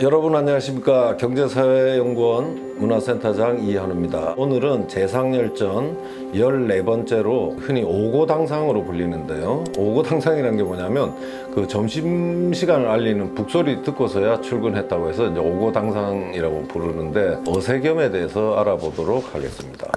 여러분 안녕하십니까? 경제사회연구원 문화센터장 이현우입니다. 오늘은 재상열전 14번째로 흔히 오고당상으로 불리는데요. 오고당상이라는 게 뭐냐면 그 점심시간을 알리는 북소리 듣고서야 출근했다고 해서 이제 오고당상이라고 부르는데 어세겸에 대해서 알아보도록 하겠습니다.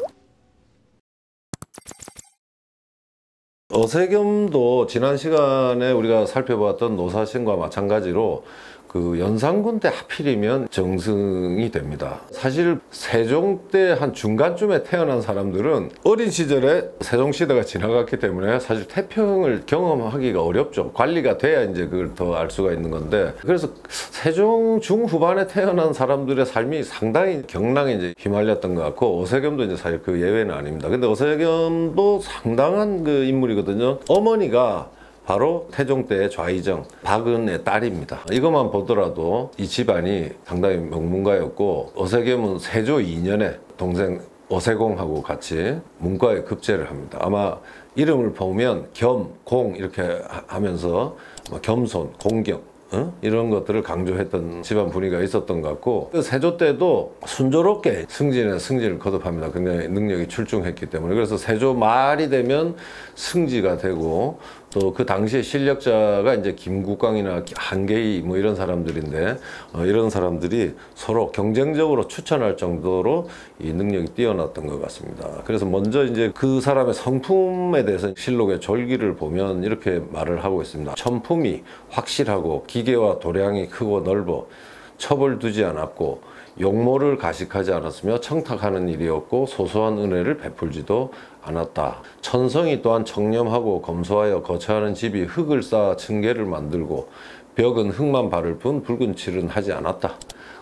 어세겸도 지난 시간에 우리가 살펴봤던 노사신과 마찬가지로 그 연산군 때 하필이면 정승이 됩니다. 사실 세종 때 한 중간쯤에 태어난 사람들은 어린 시절에 세종 시대가 지나갔기 때문에 사실 태평을 경험하기가 어렵죠. 관리가 돼야 이제 그걸 더 알 수가 있는 건데 그래서 세종 중후반에 태어난 사람들의 삶이 상당히 경랑에 이제 휘말렸던 것 같고 어세겸도 이제 사실 그 예외는 아닙니다. 근데 어세겸도 상당한 그 인물이거든요. 어머니가 바로 태종 때의 좌의정 박은의 딸입니다. 이것만 보더라도 이 집안이 상당히 명문가였고 어세겸은 세조 2년에 동생 어세공하고 같이 문과에 급제를 합니다. 아마 이름을 보면 겸, 공 이렇게 하면서 뭐 겸손, 공경 어? 이런 것들을 강조했던 집안 분위기가 있었던 것 같고 그 세조 때도 순조롭게 승진에 승진을 거듭합니다. 굉장히 능력이 출중했기 때문에 그래서 세조 말이 되면 승지가 되고 또 그 당시에 실력자가 이제 김국광이나 한계희 뭐 이런 사람들인데 어, 이런 사람들이 서로 경쟁적으로 추천할 정도로 이 능력이 뛰어났던 것 같습니다. 그래서 먼저 이제 그 사람의 성품에 대해서 실록의 졸기를 보면 이렇게 말을 하고 있습니다. 천품이 확실하고 기계와 도량이 크고 넓어 첩을 두지 않았고 용모를 가식하지 않았으며 청탁하는 일이었고 소소한 은혜를 베풀지도 않았다. 천성이 또한 청렴하고 검소하여 거처하는 집이 흙을 쌓아 층계를 만들고 벽은 흙만 바를 뿐 붉은 칠은 하지 않았다.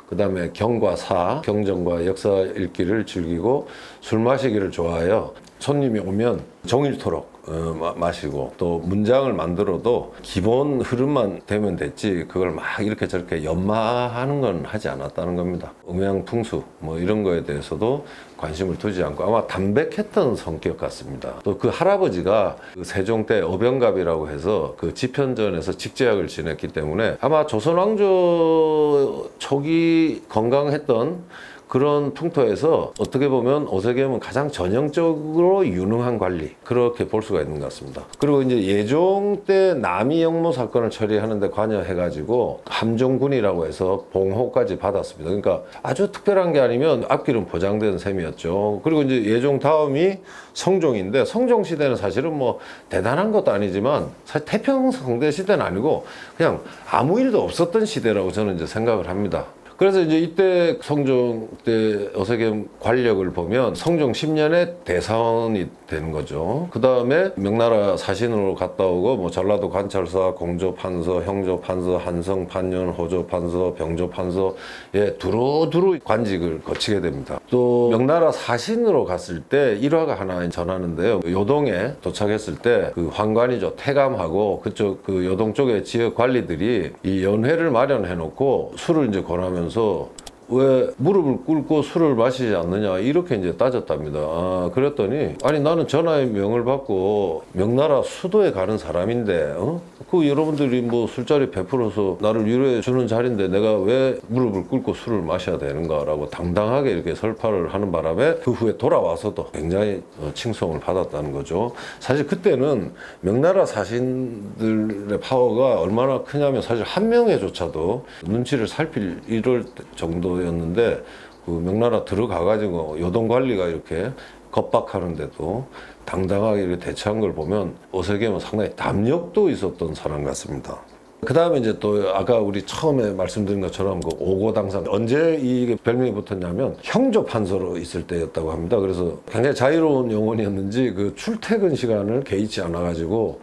그 다음에 경과 사, 경전과 역사 읽기를 즐기고 술 마시기를 좋아하여 손님이 오면 종일토록 어, 마 시고 또 문장을 만들어도 기본 흐름만 되면 됐지 그걸 막 이렇게 저렇게 연마하는 건 하지 않았다는 겁니다. 음양풍수 뭐 이런 거에 대해서도 관심을 두지 않고 아마 담백했던 성격 같습니다. 또 그 할아버지가 그 세종 때 어병갑이라고 해서 그 지편전에서 직제약을 지냈기 때문에 아마 조선 왕조 초기 건강했던 그런 풍토에서 어떻게 보면 오세겸은 가장 전형적으로 유능한 관리 그렇게 볼 수가 있는 것 같습니다. 그리고 이제 예종 때 남이 영모 사건을 처리하는데 관여해 가지고 함종군이라고 해서 봉호까지 받았습니다. 그러니까 아주 특별한 게 아니면 앞길은 보장된 셈이었죠. 그리고 이제 예종 다음이 성종인데 성종 시대는 사실은 뭐 대단한 것도 아니지만 사실 태평성대 시대는 아니고 그냥 아무 일도 없었던 시대라고 저는 이제 생각을 합니다. 그래서 이제 이때 성종 때 어세겸 관력을 보면 성종 10년에 대사원이 되는 거죠. 그 다음에 명나라 사신으로 갔다 오고 뭐 전라도 관찰사, 공조 판서, 형조 판서, 한성 판년, 호조 판서, 병조 판서에 두루두루 관직을 거치게 됩니다. 또 명나라 사신으로 갔을 때 일화가 하나 전하는데요. 요동에 도착했을 때 그 환관이죠. 태감하고 그쪽 그 요동 쪽의 지역 관리들이 이 연회를 마련해 놓고 술을 이제 권하면 하면서 왜 무릎을 꿇고 술을 마시지 않느냐 이렇게 이제 따졌답니다. 아, 그랬더니 아니 나는 전하의 명을 받고 명나라 수도에 가는 사람인데 어? 그 여러분들이 뭐 술자리 베풀어서 나를 위로해 주는 자리인데 내가 왜 무릎을 꿇고 술을 마셔야 되는가라고 당당하게 이렇게 설파를 하는 바람에 그 후에 돌아와서도 굉장히 어, 칭송을 받았다는 거죠. 사실 그때는 명나라 사신들의 파워가 얼마나 크냐면 사실 한 명에조차도 눈치를 살필 이럴 정도 정도였는데 그 명나라 들어가가지고 요동 관리가 이렇게 겁박하는데도 당당하게 대처한 걸 보면 어세겸은 상당히 담력도 있었던 사람 같습니다. 그 다음에 이제 또 아까 우리 처음에 말씀드린 것처럼 그 오고당상 언제 이게 별명이 붙었냐면 형조 판서로 있을 때였다고 합니다. 그래서 굉장히 자유로운 영혼이었는지 그 출퇴근 시간을 개의치 않아 가지고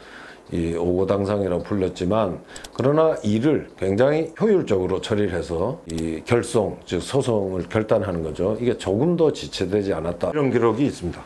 이 오고당상이라고 불렸지만 그러나 이를 굉장히 효율적으로 처리를 해서 이 결송 즉 소송을 결단하는 거죠. 이게 조금 더 지체되지 않았다 이런 기록이 있습니다.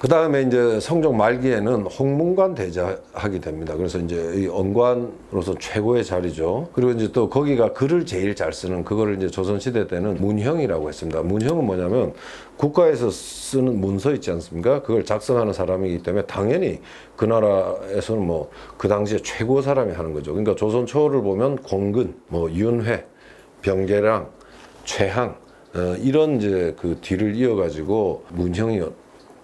그 다음에 이제 성종 말기에는 홍문관 대자하게 됩니다. 그래서 이제 이 언관으로서 최고의 자리죠. 그리고 이제 또 거기가 글을 제일 잘 쓰는 그거를 이제 조선시대 때는 문형이라고 했습니다. 문형은 뭐냐면 국가에서 쓰는 문서 있지 않습니까? 그걸 작성하는 사람이기 때문에 당연히 그 나라에서는 뭐 그 당시에 최고 사람이 하는 거죠. 그러니까 조선 초를 보면 공근, 뭐 윤회, 병계랑 최항 어, 이런 이제 그 뒤를 이어가지고 문형이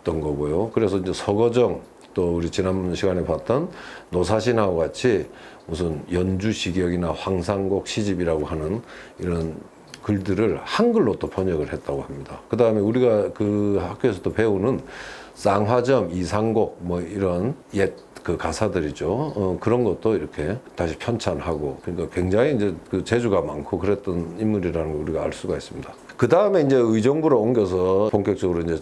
었던 거고요. 그래서 이제 서거정 또 우리 지난 시간에 봤던 노사신하고 같이 무슨 연주시격이나 황상곡 시집이라고 하는 이런 글들을 한글로 또 번역을 했다고 합니다. 그 다음에 우리가 그 학교에서 또 배우는 쌍화점, 이상곡 뭐 이런 옛 그 가사들이죠. 어, 그런 것도 이렇게 다시 편찬하고 그러니까 굉장히 이제 그 재주가 많고 그랬던 인물이라는 걸 우리가 알 수가 있습니다. 그 다음에 이제 의정부로 옮겨서 본격적으로 이제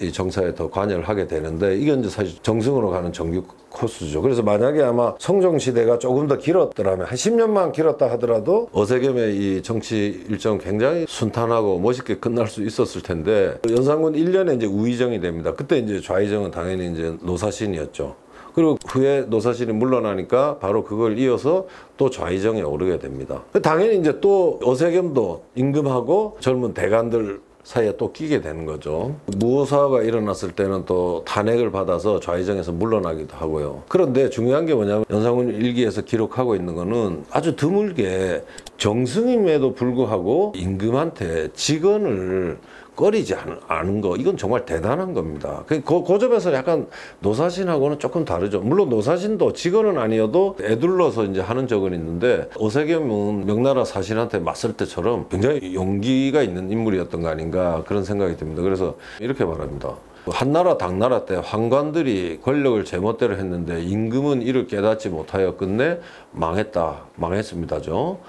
이 정사에 더 관여를 하게 되는데 이건 이제 사실 정승으로 가는 정규 코스죠. 그래서 만약에 아마 성종 시대가 조금 더 길었더라면 한 10년만 길었다 하더라도 어세겸의 이 정치 일정 굉장히 순탄하고 멋있게 끝날 수 있었을 텐데 연산군 1년에 이제 우의정이 됩니다. 그때 이제 좌의정은 당연히 이제 노사신이었죠. 그리고 후에 노사신이 물러나니까 바로 그걸 이어서 또 좌의정에 오르게 됩니다. 당연히 이제 또 어세겸도 임금하고 젊은 대관들 사이에 또 끼게 되는 거죠. 무호사가 일어났을 때는 또 탄핵을 받아서 좌의정에서 물러나기도 하고요. 그런데 중요한 게 뭐냐면 연상군 일기에서 기록하고 있는 거는 아주 드물게 정승임에도 불구하고 임금한테 직언을 꺼리지 않은 거 이건 정말 대단한 겁니다. 그, 그, 그 점에서 약간 노사신하고는 조금 다르죠. 물론 노사신도 직원은 아니어도 애둘러서 이제 하는 적은 있는데 어세겸은 명나라 사신한테 맞설 때처럼 굉장히 용기가 있는 인물이었던 거 아닌가 그런 생각이 듭니다. 그래서 이렇게 말합니다. 한나라 당나라 때 황관들이 권력을 제멋대로 했는데 임금은 이를 깨닫지 못하여 끝내 망했다 망했습니다죠.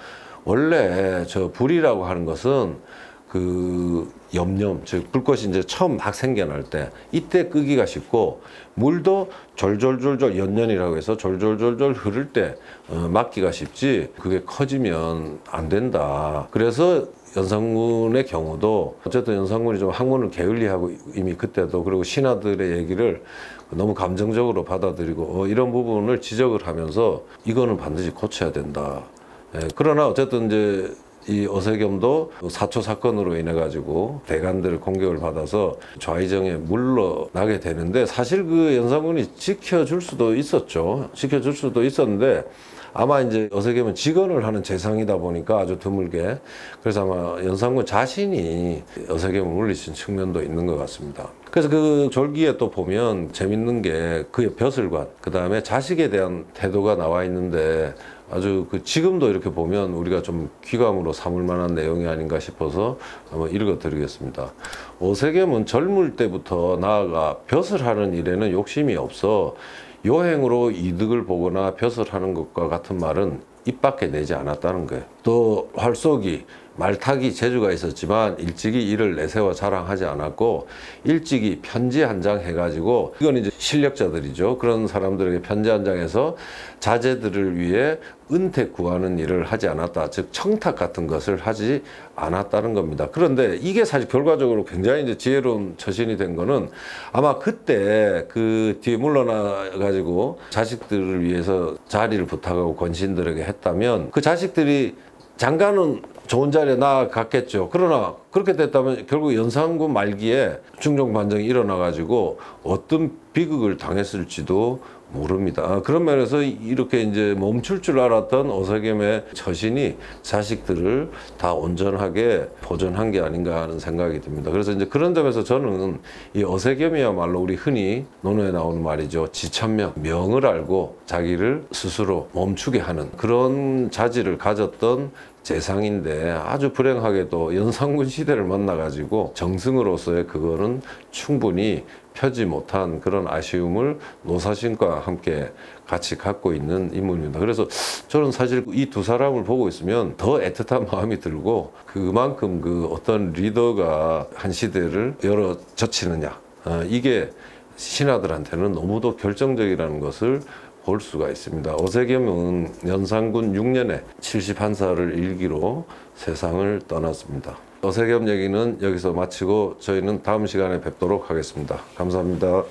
원래 저 불이라고 하는 것은 그 염염, 즉 불꽃이 이제 처음 막 생겨날 때 이때 끄기가 쉽고 물도 졸졸졸졸 연년이라고 해서 졸졸졸졸 흐를 때 어, 막기가 쉽지 그게 커지면 안 된다. 그래서 연산군의 경우도 어쨌든 연산군이 좀 학문을 게을리하고 이미 그때도 그리고 신하들의 얘기를 너무 감정적으로 받아들이고 어, 이런 부분을 지적을 하면서 이거는 반드시 고쳐야 된다. 예, 그러나 어쨌든 이제 이 어세겸도 사초 사건으로 인해 가지고 대관들 공격을 받아서 좌의정에 물러나게 되는데 사실 그 연산군이 지켜줄 수도 있었죠. 지켜줄 수도 있었는데 아마 이제 어세겸은 직언을 하는 재상이다 보니까 아주 드물게 그래서 아마 연산군 자신이 어세겸을 물리친 측면도 있는 것 같습니다. 그래서 그 졸기에 또 보면 재밌는 게 그의 벼슬관 그 다음에 자식에 대한 태도가 나와 있는데 아주 그 지금도 이렇게 보면 우리가 좀 귀감으로 삼을 만한 내용이 아닌가 싶어서 한번 읽어드리겠습니다. 오세겸은 젊을 때부터 나아가 벼슬 하는 일에는 욕심이 없어 요행으로 이득을 보거나 벼슬 하는 것과 같은 말은 입 밖에 내지 않았다는 거예요. 또 활쏘기 말타기 재주가 있었지만 일찍이 이를 내세워 자랑하지 않았고 일찍이 편지 한 장 해가지고 이건 이제 실력자들이죠. 그런 사람들에게 편지 한 장에서 자제들을 위해 은퇴 구하는 일을 하지 않았다. 즉 청탁 같은 것을 하지 않았다는 겁니다. 그런데 이게 사실 결과적으로 굉장히 이제 지혜로운 처신이 된 거는 아마 그때 그 뒤에 물러나 가지고 자식들을 위해서 자리를 부탁하고 권신들에게 했다면 그 자식들이 장가는 좋은 자리에 나아갔겠죠. 그러나 그렇게 됐다면 결국 연산군 말기에 중종 반정이 일어나 가지고 어떤 비극을 당했을지도 모릅니다. 아, 그런 면에서 이렇게 이제 멈출 줄 알았던 어세겸의 처신이 자식들을 다 온전하게 보존한 게 아닌가 하는 생각이 듭니다. 그래서 이제 그런 점에서 저는 이 어세겸이야말로 우리 흔히 논어에 나오는 말이죠. 지천명, 명을 알고 자기를 스스로 멈추게 하는 그런 자질을 가졌던 재상인데 아주 불행하게도 연산군 시대를 만나가지고 정승으로서의 그거는 충분히 펴지 못한 그런 아쉬움을 노사신과 함께 같이 갖고 있는 인물입니다. 그래서 저는 사실 이 두 사람을 보고 있으면 더 애틋한 마음이 들고 그만큼 그 어떤 리더가 한 시대를 열어 젖히느냐 어, 이게 신하들한테는 너무도 결정적이라는 것을 볼 수가 있습니다. 오세겸은 연산군 6년에 71살을 일기로 세상을 떠났습니다. 오세겸 얘기는 여기서 마치고 저희는 다음 시간에 뵙도록 하겠습니다. 감사합니다.